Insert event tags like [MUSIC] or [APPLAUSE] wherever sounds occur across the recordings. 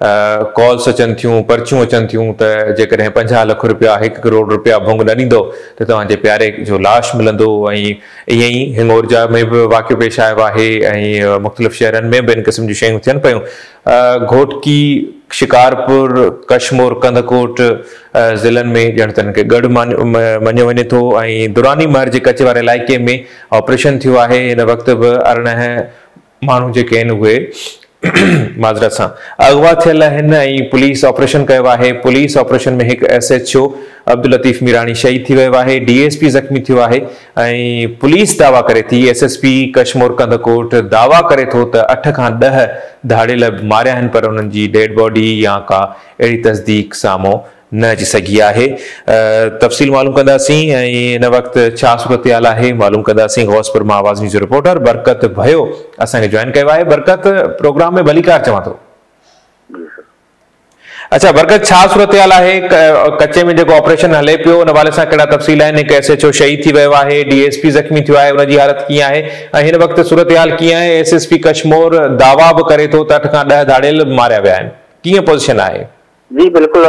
Calls अचनि थियूं, पर्चियूं अचनि थियूं त लख रुपया, हिकु करोड़ रुपया भुंग न ॾींदो, त तव्हांजे प्यारे जो लाश मिलंदो। ऐं ईअं हिंगोरजा में बि वाक़ियो पेश आयो ऐं मुख़्तलिफ़ शहरनि में बि इन क़िस्म जूं शयूं थियनि पियूं। घोटकी, शिकारपुर, कशमोर, कंदकोट ज़िलनि में ॼण त हिनखे गॾु मञियो वञे थो। ऐं दुरानी महर जे कच वारे इलाइक़े में ऑपरेशन थियो आहे। हिन वक़्तु बि अरिड़हं माण्हू जेके आहिनि [CLEARS THROAT] माज़रत सां अगवा थियल पुलिस ऑपरेशन कयो आहे पुलिस ऑपरेशन में हिकु S H O Abdul Latif Mirani शहीद थी वियो आहे डीएसपी ज़ख़्मी आहे ऐं पुलिस दावा करे थी S S P Kashmore Kandhkot दावा करे थो त अठ खां ॾह धाड़ियल मारिया पर उन्हनि जी डेड बॉडी या का अहिड़ी तस्दीक साम्हूं न सघी आहे तफ़सील मालूम कंदासीं ऐं हिन वक़्तु छा सूरत आहे मालूम कंदासीं गौसपुर माँ आवाज़ जो रिपोर्टर बरकत भयो। असांखे जॉइन कयो आहे। बरकत प्रोग्राम में भलीकार चवां थो। अच्छा बरकत, छा सूरत हाल आहे कचे में जेको ऑपरेशन हले पियो, उन हवाले सां कहिड़ा तफ़सील आहिनि? हिकु एस एच ओ शहीद थी वियो आहे पी ज़ख़्मी थियो आहे उनजी हालत कीअं आहे? ऐं हिन वक़्तु सूरत हाल कीअं आहे? एस एस पी कश्मोर दावा बि करे थो त अठ खां ॾह धाड़ियल मारिया विया आहिनि। कीअं पोज़ीशन आहे? जी, बिल्कुल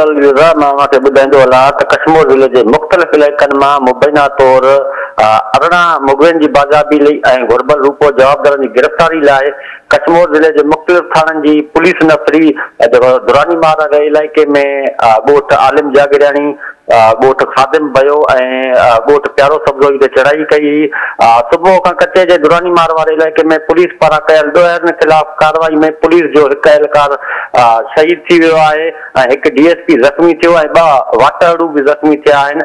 माँ ॿुधाईंदो हलां त कश्मीर ज़िले जे मुख़्तलिफ़ इलाइक़नि माँ मुबैना तौर अरिड़हं मुगलनि जी बाज़ाबी लई ऐं घुरबल रूपो जवाबदारनि जी गिरफ़्तारी लाइ कश्मीर ज़िले जे मुख़्तलिफ़ थाणनि जी पुलिस नफ़री दुरानी मारा इलाके में ॻोठ आलिम जागिरियाणी ॻोठ खादिम भयो ऐं प्यारो सब्ज़ो चढ़ाई कई। सुबुह खां कचे जे दुरानी मार वारे इलाइक़े में पुलिस पारां कयल ॾोहरनि ख़िलाफ़ कार्रवाई में पुलिस जो हिकु एहलकार शहीद थी वियो आहे। ऐं हिकु डी एस पी ज़ख़्मी थियो ऐं बि ज़ख़्मी आहिनि।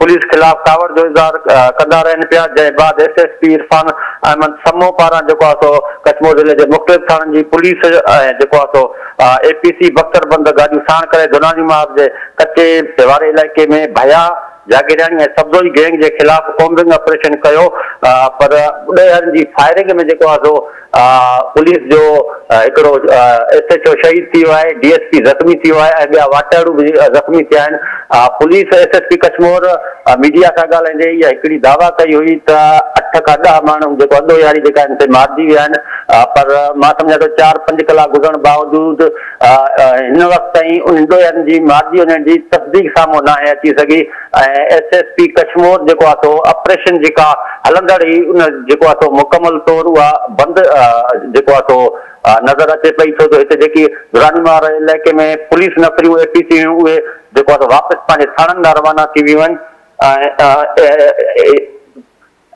पुलिस खिलाफ़ कावड़ जो इज़हार कंदा रहनि पिया। जंहिं बाद S S P Irfan Ahmed Samo पारां, जेको आहे सो कचमो ज़िले जे मुख़्तलिफ़ थाणनि जी पुलिस ऐं जेको सो ए पी सी बख़्तरबंद गाॾियूं साण करे दुनानी मार्ग जे कचे वारे इलाइक़े में भया जागीरानी ऐं सब्ज़ोई गैंग जे ख़िलाफ़ कॉम्बिंग ऑपरेशन कयो पर ॾहनि जी फायरिंग में जेको आहे पुलिस जो एस एच ओ शहीद थी वियो आहे डी एस पी ज़ख़्मी थी वियो आहे, ऐं ॿिया ज़ख़्मी थिया police S S P Kashmore media सां ॻाल्हाईंदे, इहा हिकिड़ी दावा कई हुई त अठ खां ॾह माण्हू जेको अधो यारी जेका आहिनि। पर माँ सम्झां थो, चारि पंज कलाक गुज़रण बावजूद हिन वक़्तु ताईं ॾोहनि जी जी तस्दीक साम्हूं न अची ऐं एस एस पी कश्मीर आहे सो ऑपरेशन जेका हलंदड़ ई, उन सो मुकमल तौरु उहा बंदि जेको सो नज़र अचे पई। छो जो हिते जेकी दुरानीमार इलाइक़े में पुलिस नफ़रियूं ए पी सी हुयूं उहे जेको आहे रवाना थी वियूं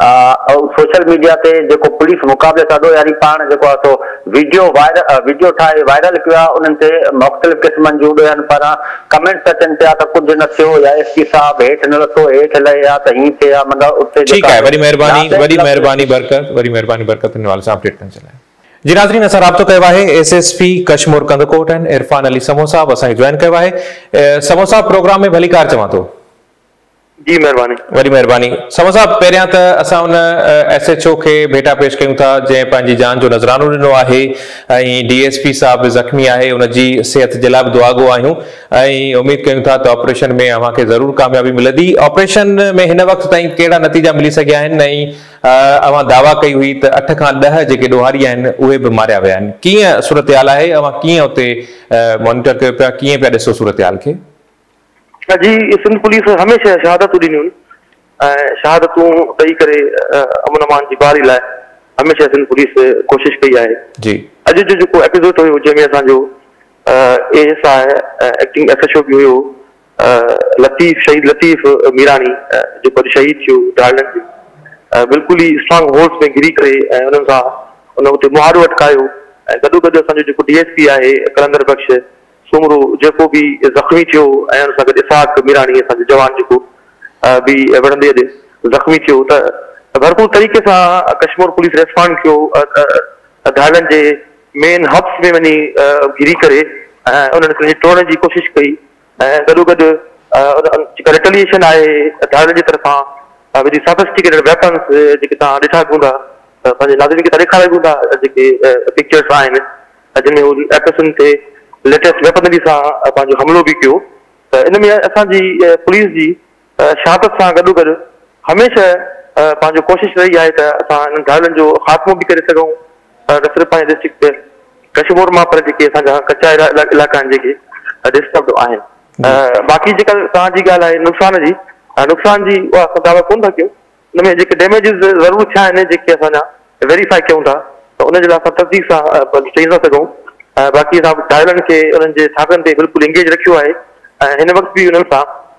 सोशल मीडिया ते जेको पुलिस मुक़ाबले सां ॾोहारी पाण जेको आहे सो वीडियो वायरल वीडियो ठाहे वायरल कयो आहे उन्हनि ते मुख़्तलिफ़ क़िस्मनि जूं पारां कमेंट्स अचनि पिया त कुझु न थियो या एस पी साहिबु हेठि न लथो हेठि लहे हा त हीअं थिए हा मतिलबु उते ठीकु आहे वरी महिरबानी वरी महिरबानी बरकत वरी महिरबानी बरकत हिन हवाले सां अपडेट करण जे लाइ। जी नाज़रीन असां राब्तो कयो आहे S S P Kashmore Kandhkot आहिनि इरफान अली समोसा असांखे जॉइन कयो आहे। समोसा प्रोग्राम में भली कार चवां थो। जी, महिरबानी। वॾी महिरबानी। समो साहिबु, पहिरियाँ त असां उन एस एच ओ खे भेटा पेश कयूं था, जंहिं जान जो नज़रानो ॾिनो आहे, ऐं डी एस पी साहिबु ज़ख़्मी आहे उनजी सिहत जे लाइ दुआगो आहियूं। ऐं उमेदु कयूं था त ऑपरेशन में अव्हांखे ज़रूरु कामयाबी मिलंदी। ऑपरेशन में हिन वक़्तु ताईं कहिड़ा नतीजा मिली सघिया आहिनि? दावा कई हुई त अठ खां ॾह जेके ॾोहारी आहिनि, उहे बि मारिया विया आहिनि। कीअं सूरत हाल आहे? अव्हां मॉनिटर कयो पिया? कीअं पिया ॾिसो सूरत हाल जी सिंध पुलिस हमेशह शहादतूं ॾिनियूं आहिनि ऐं शहादतूं ॾेई करे अमन अमान जी बारी लाइ हमेशह सिंध पुलिस कोशिशि कई आहे। जी। अॼु जो जेको एपिसोड हुयो जंहिंमें असांजो ए एस आहे एक्टिंग एस एच ओ बि हुयो लतीफ़ शहीद लतीफ़ मीरानी जेको शहीद थियो डालनि जो। बिल्कुलु ई स्ट्रांग होल्स में घिरी करे ऐं उन्हनि सां उन मुहारो अटकायो। ऐं गॾो गॾु असांजो जेको डी एस पी आहे कलंदर बख़्श सुमरो जेको बि ज़ख़्मी थियो ऐं सां मीरानी असांजो जवान जेको बि विढ़ंदे ज़ख़्मी थियो। भरपूर तरीक़े सां कश्मीर पुलिस रेस्पॉन्ड कयो घायलनि जे मेन हब्स में वञी घिरी करे ऐं उन्हनि खे कई। ऐं गॾो गॾु जेका रिटेलिएशन आहे घायलनि जी सफिस्टिकेटेड वेपन्स जेके तव्हां ॾिठा हूंदा पंहिंजे पिक्चर्स आहिनि जिन में एपिसन ते लेटेस्ट वेपनरी सां पंहिंजो हमिलो बि कयो त इन में असांजी पुलिस जी शहादत सां गॾो गॾु हमेशह पंहिंजो कोशिशि रही आहे त असां हिननि घायलनि जो ख़ात्मो बि करे सघूं न सिर्फ़ु पंहिंजे डिस्ट्रिक्ट कशमोर माँ पर जेके असांजा कचा इलाइक़ा आहिनि जेके डिस्टर्ब आहिनि बाक़ी जेका तव्हांजी ॻाल्हि आहे नुक़सान जी नुक़सान जी उहा असां दावा कोन था कयूं हुन में जेके डैमेजिस ज़रूरु थिया आहिनि जेके असांजा वेरीफाई कयूं था त उनजे लाइ असां तस्दीक सां चई था सघूं बाक़ी असां घायलनि खे उन्हनि जे थाकनि ते बिल्कुलु इंगेज रखियो आहे। ऐं हिन वक़्तु बि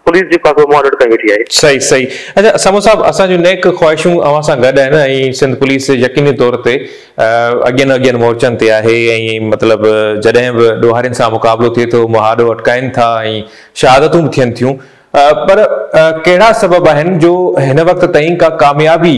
पुलिस जेको आहे मॉडरेट कई वेठी आहे। सही सही। अच्छा समो साहब, असांजूं नेक ख़्वाहिशूं अवां सां गॾु आहिनि ऐं सिंध पुलिस यकीनी तौर ते अॻियनि अॻियनि मोर्चनि ते आहे ऐं मतिलबु जॾहिं बि ॾोहारियुनि सां मुक़ाबिलो थिए थो, मुहारो अटकाइनि था ऐं शहादतूं बि थियनि थियूं। पर कहिड़ा सबब आहिनि जो हिन वक़्त ताईं का कामयाबी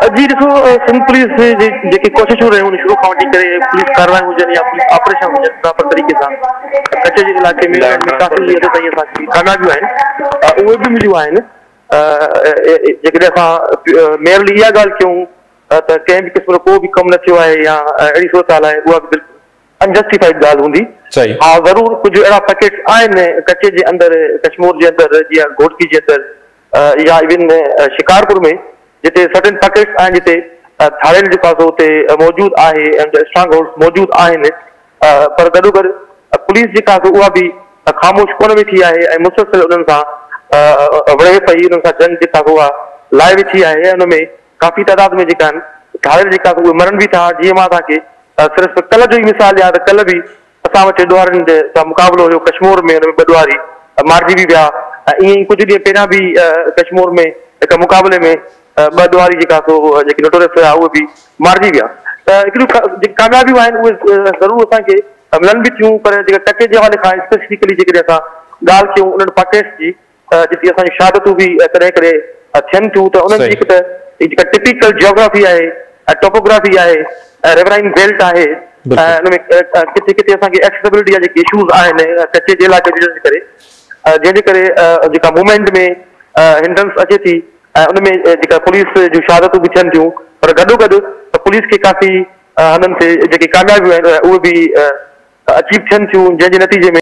जी ॾिसो सिंध पुलिस जी जेकी कोशिशूं रहियूं शुरू खां वठी करे पुलिस कारवाई हुजनि या पुलिस ऑपरेशन हुजनि प्रॉपर तरीक़े सां। कच्छ जे इलाइक़े में काफ़ी हद ताईं असांखे कामयाबियूं आहिनि उहे बि मिलियूं आहिनि जेकॾहिं असां मेयरली इहा ॻाल्हि कयूं? त कंहिं बि क़िस्म जो को बि कमु न थियो आहे या अहिड़ी सूरत हाल आहे उहा बि अनजस्टिफाइड ॻाल्हि हूंदी हा ज़रूरु कुझु अहिड़ा पैकेट्स आहिनि कच्छ जे अंदरि कश्मीर जे अंदरि जीअं घोटकी जे अंदरि या इवन शिकारपुर में जिते सर्टन पैकेट्स आहिनि जिते थाड़ियुनि जेको आहे उते मौजूदु आहे ऐं स्ट्रांग होल्ड्स मौजूदु आहिनि पर गॾो गॾु पुलिस जेका उहा बि ख़ामोश कोन वेठी आहे ऐं मुसलसिल उन्हनि सां विढ़े पई, उन्हनि सां जंग जेका उहा लाइ वेठी आहे. ऐं हुन में काफ़ी तइदाद में जेका आहिनि घायल जेका उहे मरनि बि था, जीअं माँ तव्हांखे सिर्फ़ु कल्ह जो ई मिसाल ॾियाँ, त कल्ह बि असां वटि ॾोहारियुनि जे सां मुक़ाबिलो हुयो, कश्मीर में हुन में ॿ ॾोहारी मारिजी बि विया। ईअं ई कुझु ॾींहं पहिरियाँ बि कश्मीर में हिकु मुक़ाबले में ॿ ॾुआरी जेका सो जेकी नोटोरियस हुया उहे बि मारिजी विया। त हिकिड़ियूं जेके कामयाबियूं आहिनि उहे ज़रूरु असांखे मिलनि बि थियूं पर जेका टके जे हवाले खां स्पेसिफिकली जेकॾहिं असां ॻाल्हि कयूं उन्हनि पॉकेट्स जी जेकी असांजी शहादतूं बि कॾहिं कॾहिं थियनि थियूं त उन्हनि जी हिकु त जेका टिपिकल जियोग्राफी आहे टोपोग्राफी आहे ऐं रेवराइन बेल्ट आहे ऐं हुन में किथे किथे असांखे एक्सेसिबिलिटी जा जेके इशूज़ आहिनि कचे जे इलाइक़े जे करे जंहिंजे करे जेका मूवमेंट में हिंड्रंस अचे थी ऐं उन जेका पुलिस जो शहादतूं बि थियनि थियूं, पर गॾो गॾु पुलिस के काफ़ी हंधनि ते जेके कामयाबियूं आहिनि अचीव थियनि थियूं जंहिंजे नतीजे में